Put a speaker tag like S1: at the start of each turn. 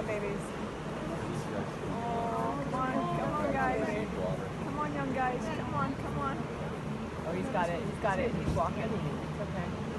S1: on, babies. Oh, come on, come on, guys. Come on, young guys. Come on, come on. Oh, he's got it. He's got it. He's walking. It's okay.